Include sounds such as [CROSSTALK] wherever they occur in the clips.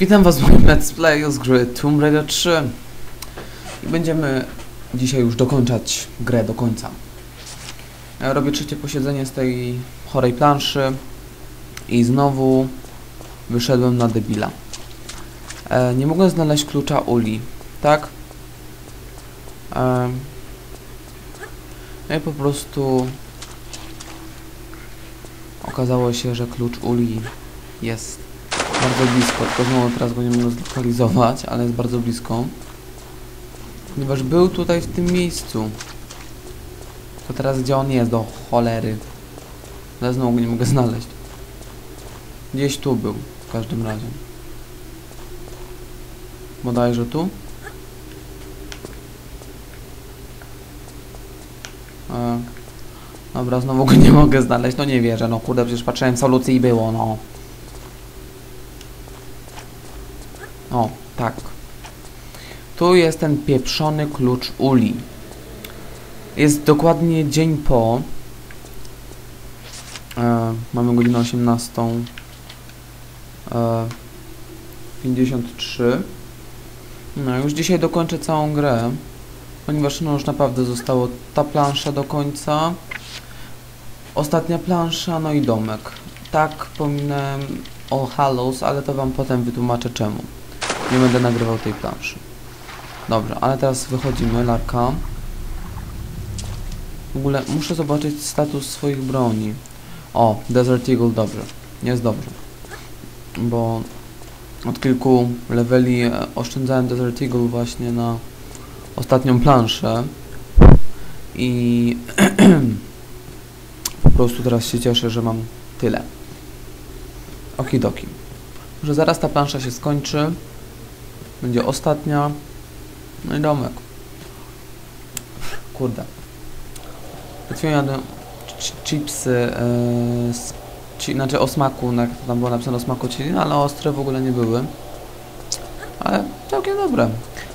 Witam was w moim let's playu z gry Tomb Raider 3 i będziemy dzisiaj już dokończać grę do końca. Ja robię trzecie posiedzenie z tej chorej planszy i znowu wyszedłem na debila. E, nie mogłem znaleźć klucza Uli, tak? E, no i po prostu okazało się, że klucz Uli jest bardzo blisko, tylko znowu teraz go nie mogę zlokalizować, ale jest bardzo blisko. Ponieważ był tutaj w tym miejscu. To teraz gdzie on jest, do cholery. Ale znowu go nie mogę [LAUGHS] znaleźć. Gdzieś tu był, w każdym razie. Bodajże tu? E, dobra, znowu go [LAUGHS] nie mogę znaleźć, no nie wierzę, no kurde, przecież patrzyłem co Lucy i było, no. O, tak. Tu jest ten pieprzony klucz Uli. Jest dokładnie dzień po. E, mamy godzinę 18. E, 53. No, już dzisiaj dokończę całą grę. Ponieważ no już naprawdę zostało ta plansza do końca. Ostatnia plansza, no i domek. Tak, pominąłem o Hallows, ale to wam potem wytłumaczę czemu. Nie będę nagrywał tej planszy. Dobrze, ale teraz wychodzimy, Larka. W ogóle muszę zobaczyć status swoich broni. O, Desert Eagle, dobrze. Jest dobrze. Bo od kilku leveli e, oszczędzałem Desert Eagle właśnie na ostatnią planszę. I [CLEARS THROAT] po prostu teraz się cieszę, że mam tyle. Okidoki. Że zaraz ta plansza się skończy. Będzie ostatnia. No i domek. Kurde. Przed chwilą chipsy, yy, z, znaczy o smaku, no to tam było napisane o smaku chili, ale ostre w ogóle nie były. Ale całkiem dobre.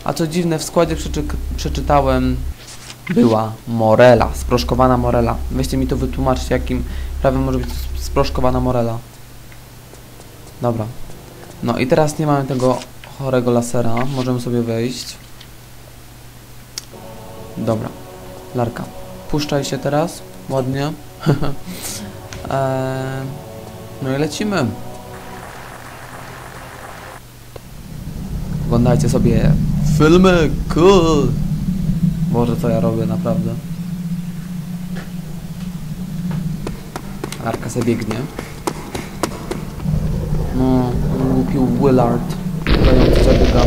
A co dziwne, w składzie przeczy, przeczytałem była morela, sproszkowana morela. Weźcie mi to wytłumaczcie, jakim prawem może być sproszkowana morela. Dobra. No i teraz nie mamy tego chorego lasera. Możemy sobie wejść. Dobra. Larka. Puszczaj się teraz. Ładnie. eee, [LAUGHS] no i lecimy. Oglądajcie sobie filmy. Cool. Boże, co ja robię, naprawdę. Larka sobie biegnie. No, głupi Willard. Grający zabiega.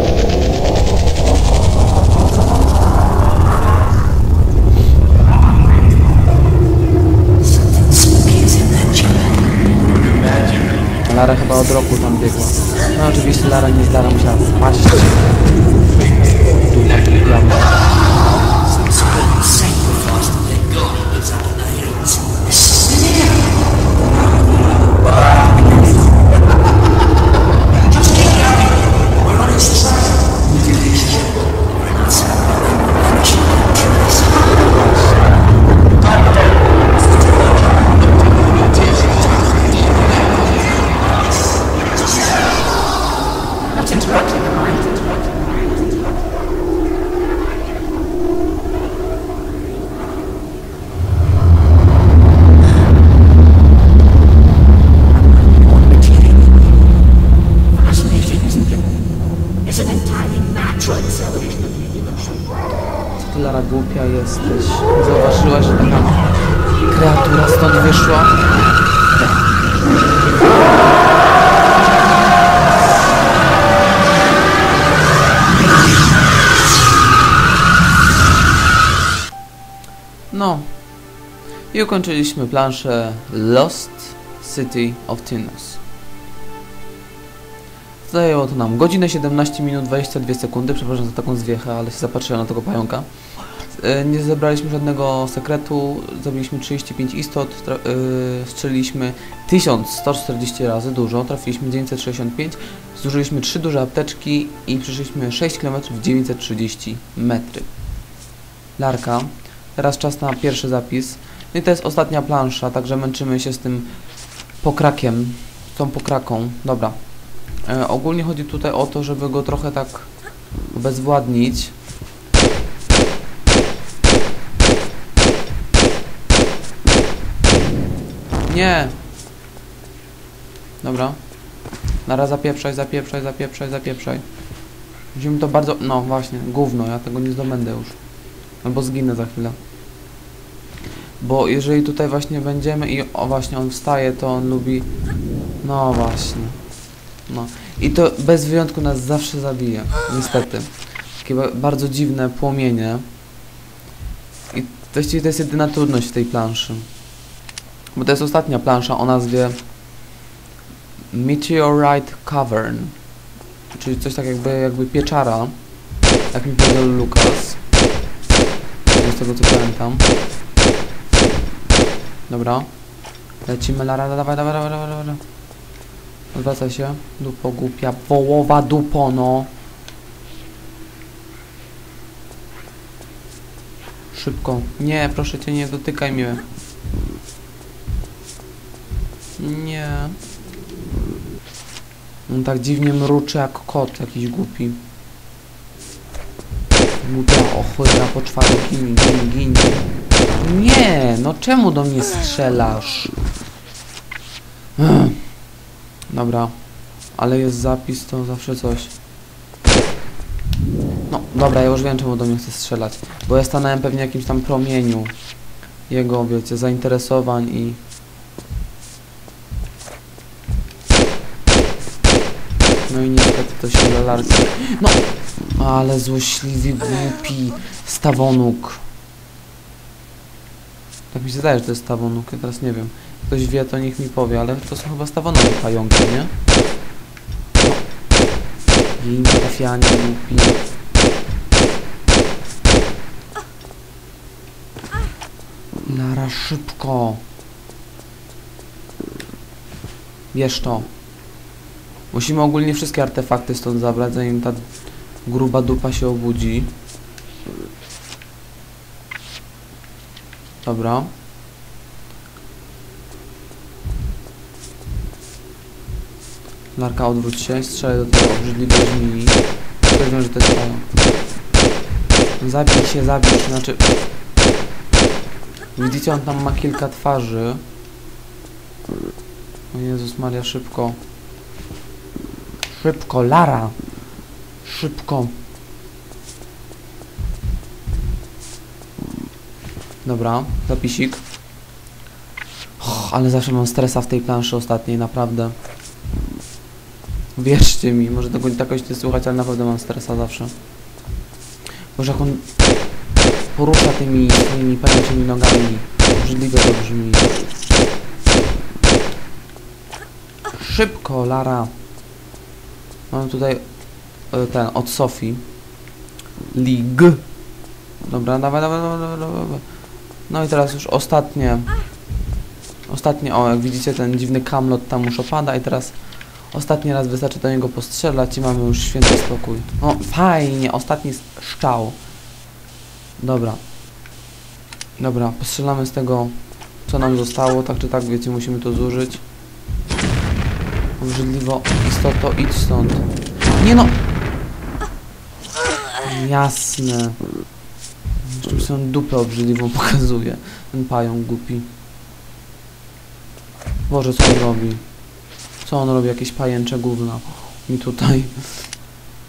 Lara chyba od roku tam biegła. No oczywiście Lara nie Lara, musiała spaść. Tu Ty Lara głupia jesteś. Zauważyłaś, że taka kreatura stąd wyszła? No. I ukończyliśmy planszę Lost City of Tinos. Zajęło to nam godzinę 17 minut 22 sekundy, przepraszam za taką zwiechę, ale się zapatrzyłem na tego pająka. E, Nie zebraliśmy żadnego sekretu, zrobiliśmy 35 istot, yy, strzeliliśmy 1140 razy, dużo, trafiliśmy 965, zużyliśmy 3 duże apteczki i przeszliśmy 6 km 930 metry. Larka, teraz czas na pierwszy zapis. No i to jest ostatnia plansza, także męczymy się z tym pokrakiem, tą pokraką. Dobra, E, ogólnie chodzi tutaj o to, żeby go trochę tak obezwładnić. Nie! Dobra. Nara zapieprzaj, zapieprzaj, zapieprzaj, zapieprzaj. Musimy to bardzo... No właśnie, gówno, ja tego nie zdobędę już. Albo zginę za chwilę. Bo jeżeli tutaj właśnie będziemy i o właśnie on wstaje, to on lubi... No właśnie. No. I to bez wyjątku nas zawsze zabije. Niestety. Takie ba- bardzo dziwne płomienie. I to jest jedyna trudność w tej planszy. Bo to jest ostatnia plansza o nazwie Meteorite Cavern. Czyli coś tak jakby, jakby pieczara. Jak mi powiedział Lukas. Z tego co pamiętam. Dobra. Lecimy, Lara, dawaj, dawaj, dawaj, dawaj, dawaj. Odwracaj się. Dupo głupia. Wołowa dupo, no. Szybko. Nie, proszę cię, nie dotykaj mnie. Nie. On tak dziwnie mruczy jak kot, jakiś głupi. Głupia ochyda poczwara, gin, gin, gin. Nie, no czemu do mnie strzelasz? Dobra, ale jest zapis, to zawsze coś. No, dobra, ja już wiem czemu do mnie chce strzelać. Bo ja stanąłem pewnie jakimś tam promieniu jego, wiecie, zainteresowań i... No i niestety to się lalarki. No! Ale złośliwy, głupi stawonuk. Tak mi się zdaje, że to jest stawonuk, ja teraz nie wiem. Ktoś wie, to niech mi powie, ale to są chyba stawonowe pająki, nie? Jej trafianie, głupi. Lara, szybko. Bierz to. Musimy ogólnie wszystkie artefakty stąd zabrać, zanim ta gruba dupa się obudzi. Dobra. Larka, odwróć się i strzelaj do tej obrzydliwej żmii. Też wiem, że to jest. Zabij się, zabij się, znaczy... Widzicie, on tam ma kilka twarzy. O Jezus Maria, szybko. Szybko, Lara! Szybko. Dobra, zapisik. Och, ale zawsze mam stresa w tej planszy ostatniej, naprawdę. Wierzcie mi, może tego tak jakoś nie słuchać, ale naprawdę mam stresa zawsze. Może jak on porusza tymi swoimi pęczymi nogami. Obrzydliwie to brzmi. Szybko, Lara. Mam tutaj e, ten, od Sofii. League. Dobra, dawaj, dawaj, dawaj, dawaj. No i teraz już ostatnie. Ostatnie, o jak widzicie ten dziwny kamlot tam już opada i teraz ostatni raz wystarczy do niego postrzelać i mamy już święty spokój. O, fajnie, ostatni szczał. Dobra. Dobra, postrzelamy z tego, co nam zostało, tak czy tak, wiecie, musimy to zużyć. Obrzydliwo, istoto, idź stąd. Nie no! Jasne. Jeszcze mi swoją dupę obrzydliwą pokazuje. Ten pająk głupi. Boże, co robi? Co on robi? Jakieś pajęcze gówno. Mi tutaj.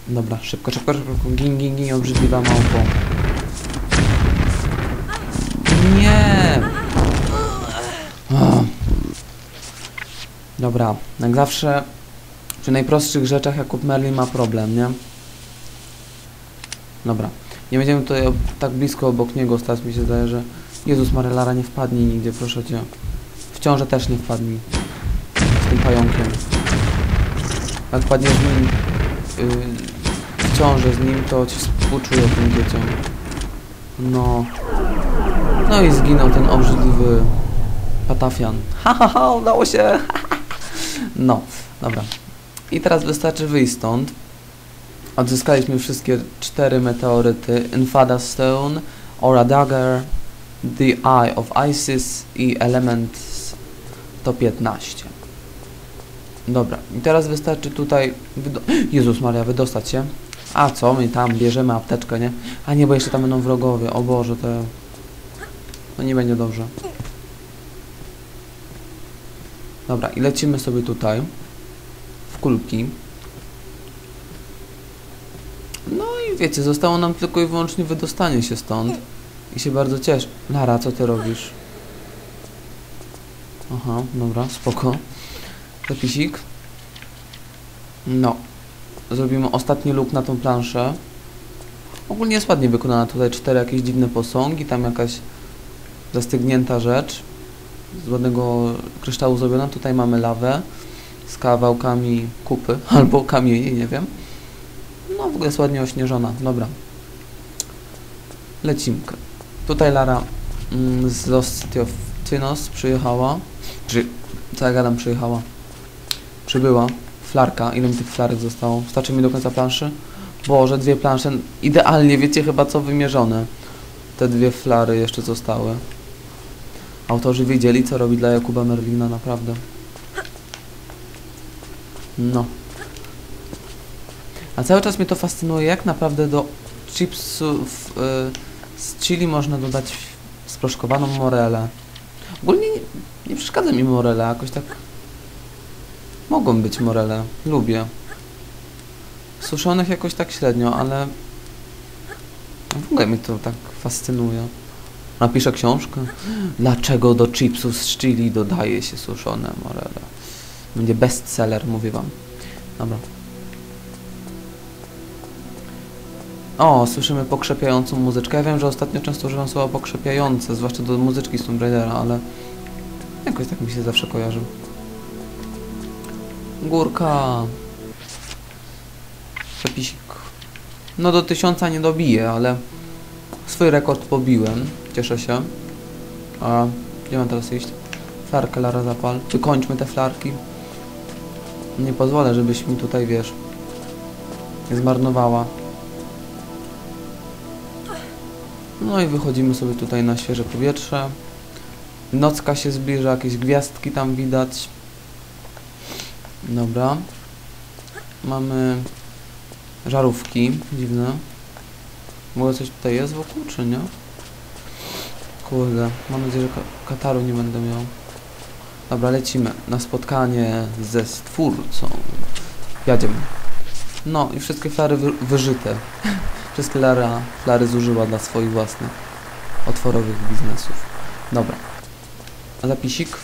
Dobra, szybko, szybko, szybko. Gin, gin, gin, obrzydliwa małpo. Nie! Dobra, jak zawsze przy najprostszych rzeczach Jakub Merlin ma problem, nie? Dobra. Nie będziemy tutaj tak blisko obok niego stać, mi się zdaje, że... Jezus Marelara, nie wpadnij nigdzie, proszę Cię. W też nie wpadnij. Pająkiem. Jak wpadniesz z nim... Yy, z nim, to Ci współczuję tym dzieciom. No. No i zginął ten obrzydliwy patafian. [LAUGHS] Ha, ha, ha, udało się! [LAUGHS] no, dobra. I teraz wystarczy wyjść stąd. Odzyskaliśmy wszystkie cztery meteoryty. Infada Stone, Aura Dagger, The Eye of Isis i Elements to 15. Dobra, i teraz wystarczy tutaj... [GASPS] Jezus Maria, wydostać się. A co, my tam bierzemy apteczkę, nie? A nie, bo jeszcze tam będą wrogowie. O Boże, to... No nie będzie dobrze. Dobra, i lecimy sobie tutaj. W kulki. No i wiecie, zostało nam tylko i wyłącznie wydostanie się stąd. I się bardzo cieszę. Lara, co ty robisz? Aha, dobra, spoko. Zapisik. No. Zrobimy ostatni luk na tą planszę. Ogólnie jest ładnie wykonana. Tutaj cztery jakieś dziwne posągi, tam jakaś zastygnięta rzecz z ładnego kryształu zrobiona. Tutaj mamy lawę z kawałkami kupy [LAUGHS] albo kamieni, nie wiem. No w ogóle jest ładnie ośnieżona. Dobra. Lecimy. Tutaj Lara mm, z Los City of Tynos przyjechała. Czy, co ja gadam, przyjechała? Przybyła. Flarka. Ile mi tych flarek zostało? Starczy mi do końca planszy? Boże, dwie plansze. Idealnie, wiecie chyba co wymierzone. Te dwie flary jeszcze zostały. Autorzy wiedzieli, co robi dla Jakuba Merlina, naprawdę. No. A cały czas mnie to fascynuje, jak naprawdę do chipsów y, z chili można dodać sproszkowaną morelę. Ogólnie nie, nie przeszkadza mi morele, jakoś tak... Mogą być morele, lubię. Suszonych jakoś tak średnio, ale... W ogóle mnie to tak fascynuje. Napiszę książkę. Dlaczego do chipsów z chili dodaje się suszone morele? Będzie bestseller, mówię wam. Dobra. O, słyszymy pokrzepiającą muzyczkę. Ja wiem, że ostatnio często używam słowa pokrzepiające, zwłaszcza do muzyczki z Tomb Raidera, ale jakoś tak mi się zawsze kojarzy. Górka. Przepisik. No do tysiąca nie dobiję, ale swój rekord pobiłem. Cieszę się. A gdzie mam teraz iść? Flarkę Lara zapal. Wykończmy te flarki. Nie pozwolę, żebyś mi tutaj, wiesz, zmarnowała. No i wychodzimy sobie tutaj na świeże powietrze. Nocka się zbliża, jakieś gwiazdki tam widać. Dobra. Mamy żarówki dziwne. Może coś tutaj jest wokół, czy nie? Kurde, mam nadzieję, że ka kataru nie będę miał. Dobra, lecimy na spotkanie ze stwórcą. Jadziemy. No i wszystkie flary wy wyżyte. [LAUGHS] Wszystkie Lara flary zużyła dla swoich własnych otworowych biznesów. Dobra. Zapisik.